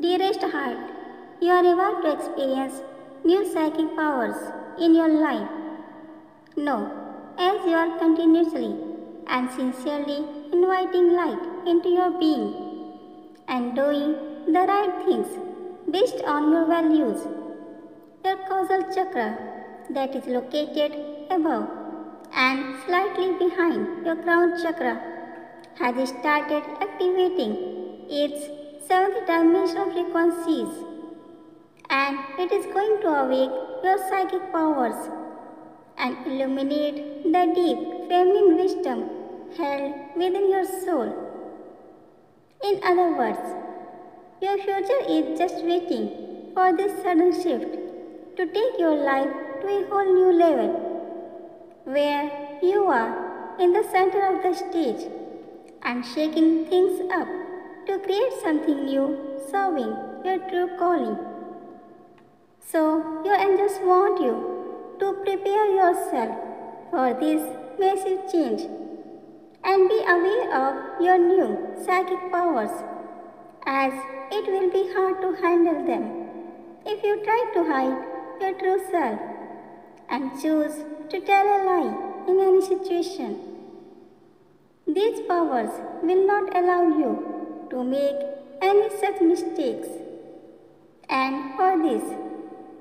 Dearest heart, you are about to experience new psychic powers in your life. Know, as you are continuously and sincerely inviting light into your being and doing the right things based on your values, your causal chakra that is located above and slightly behind your crown chakra has started activating its seventh dimensional frequencies and it is going to awake your psychic powers and illuminate the deep feminine wisdom held within your soul. In other words, your future is just waiting for this sudden shift to take your life to a whole new level where you are in the center of the stage and shaking things up to create something new serving your true calling. So, your angels want you to prepare yourself for this massive change and be aware of your new psychic powers as it will be hard to handle them if you try to hide your true self and choose to tell a lie in any situation. These powers will not allow you to make any such mistakes. And for this,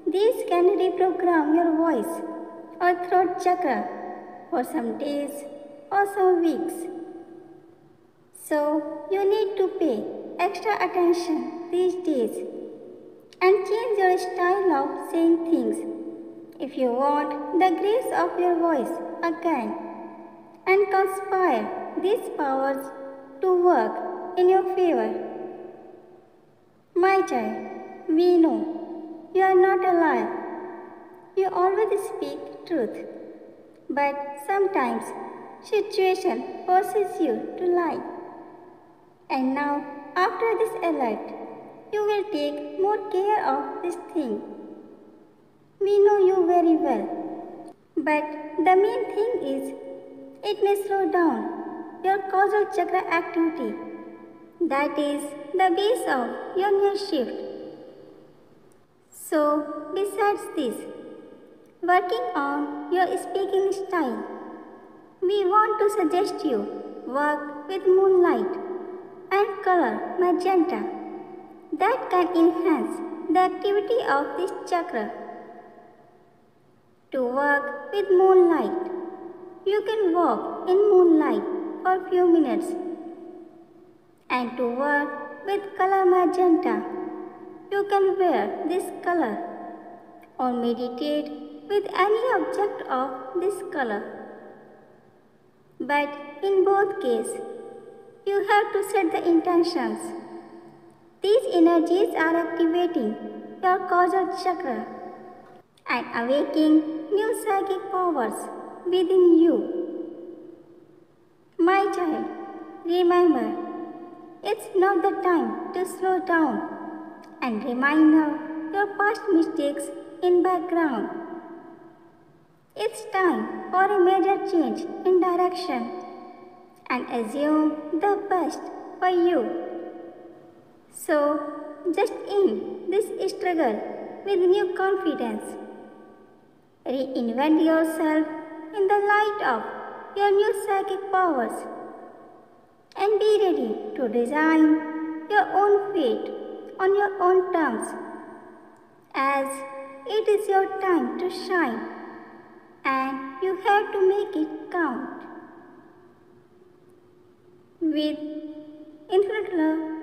these can reprogram your voice or throat chakra for some days or some weeks. So you need to pay extra attention these days and change your style of saying things if you want the grace of your voice again and conspire these powers to work in your favor. My child, we know you are not a liar. You always speak truth. But sometimes situation forces you to lie. And now, after this alert, you will take more care of this thing. We know you very well. But the main thing is, it may slow down your causal chakra activity. That is the base of your new shift. So, besides this, working on your speaking style, we want to suggest you work with moonlight and color magenta that can enhance the activity of this chakra. To work with moonlight, you can walk in moonlight for few minutes. And to work with color magenta, you can wear this color or meditate with any object of this color. But in both cases, you have to set the intentions. These energies are activating your causal chakra and awakening new psychic powers within you. My child, remember, it's not the time to slow down and remind of your past mistakes in background. It's time for a major change in direction and assume the best for you. So, just in this struggle with new confidence. Reinvent yourself in the light of your new psychic powers and be ready to design your own fate on your own terms as it is your time to shine and you have to make it count. With infinite love